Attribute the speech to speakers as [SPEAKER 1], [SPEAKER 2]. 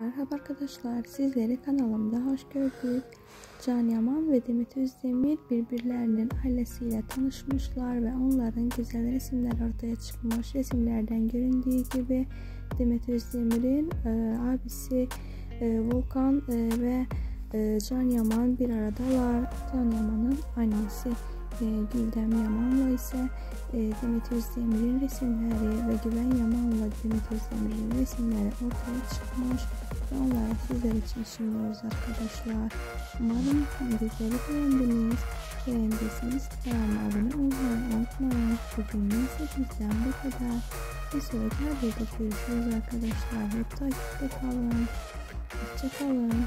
[SPEAKER 1] Merhaba arkadaşlar, sizleri kanalımda hoş gördük. Can Yaman ve Demet Özdemir birbirlerinin ailesiyle tanışmışlar ve onların güzel resimler ortaya çıkmış. Resimlerden göründüğü gibi Demet Özdemir'in e, abisi e, Volkan e, ve e, Can Yaman bir aradalar. Can Yaman'ın annesi e, Güldem Yaman'la ise Demet Özdemir'in resimleri ve Güven Yaman'la Demet Özdemir'in resimleri ortaya çıkmış ve onları sizler için sunuyoruz arkadaşlar. Umarım bizleri beğendiniz. Beğendiyseniz kanalıma abone olmayı unutmayın. Bugün ise bizden bu kadar. Bir sonraki haberde görüşürüz arkadaşlar. Hep takipte kalın. Hoşçakalın.